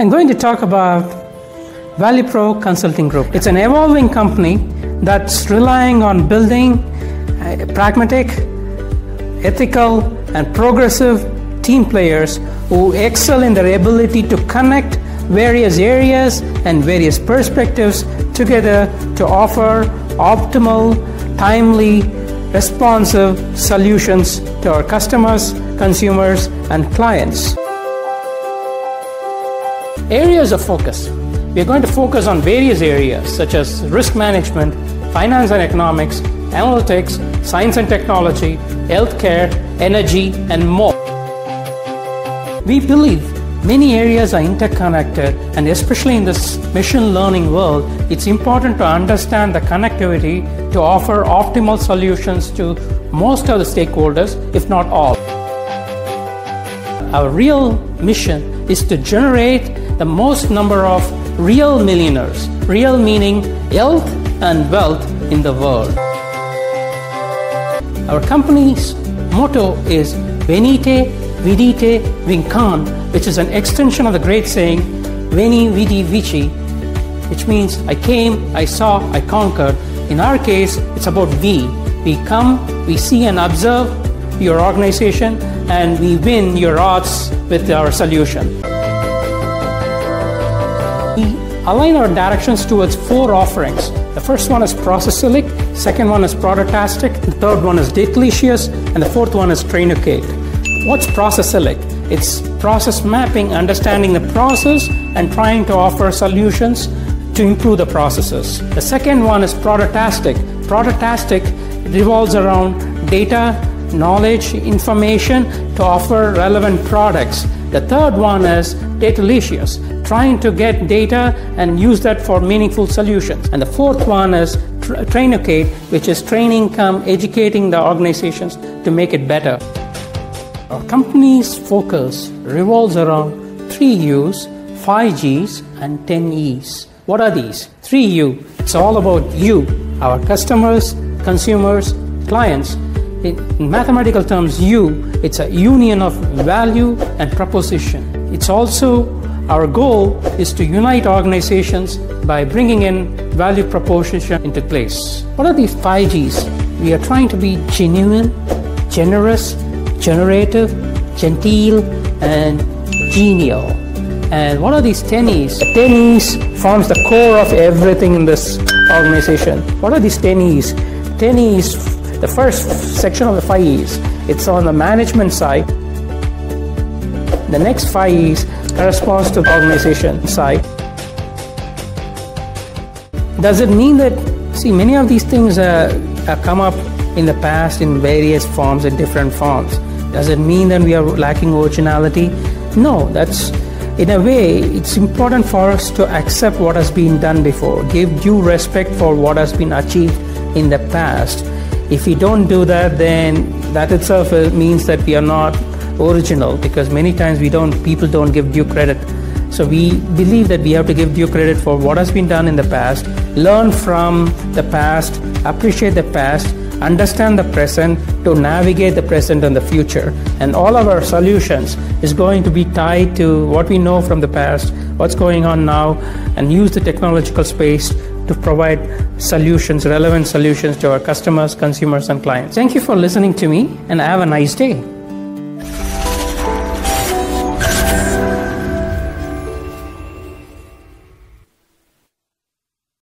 I'm going to talk about Val-U-Pro Consulting Group. It's an evolving company that's relying on building uh, pragmatic, ethical, and progressive team players who excel in their ability to connect various areas and various perspectives together to offer optimal, timely, responsive solutions to our customers, consumers, and clients. Areas of focus. We are going to focus on various areas such as risk management, finance and economics, analytics, science and technology, healthcare, energy, and more. We believe many areas are interconnected, and especially in this machine learning world, it's important to understand the connectivity to offer optimal solutions to most of the stakeholders, if not all. Our real mission is to generate the most number of real millionaires, real meaning health and wealth in the world. Our company's motto is Venite, Vidite, Vincan, which is an extension of the great saying Veni, Vidi, Vici, which means I came, I saw, I conquered. In our case, it's about we. We come, we see and observe your organization, and we win your odds with our solution align our directions towards four offerings. The first one is Processilic, second one is Prodatastic, the third one is Datalicious, and the fourth one is Trainucate. What's Processilic? It's process mapping, understanding the process, and trying to offer solutions to improve the processes. The second one is Prodatastic. Prodatastic revolves around data, knowledge, information to offer relevant products. The third one is data Datalicious, trying to get data and use that for meaningful solutions. And the fourth one is tra- Trainucate, which is training come educating the organizations to make it better. Our company's focus revolves around three U's, five G's, and 10 E's. What are these? 3U, it's all about you, our customers, consumers, clients. In mathematical terms, U, it's a union of value and proposition. It's also our goal is to unite organizations by bringing in value proposition into place. What are these five G's? We are trying to be genuine, generous, generative, genteel, and genial. And what are these 10 E's? 10 E's forms the core of everything in this organization. What are these 10 E's? 10 E's, the first section of the 5 E's, it's on the management side. The next 5 E's corresponds to the organization side. Does it mean that, see, many of these things uh, have come up in the past in various forms, in different forms. Does it mean that we are lacking originality? No, that's in a way, it's important for us to accept what has been done before, give due respect for what has been achieved in the past. If we don't do that, then that itself uh, means that we are not original because many times we don't people don't give due credit. So we believe that we have to give due credit for what has been done in the past learn from the past appreciate the past understand the present to navigate the present and the future. And all of our solutions is going to be tied to what we know from the past what's going on now and use the technological space to provide solutions relevant solutions to our customers consumers and clients. Thank you for listening to me and have a nice day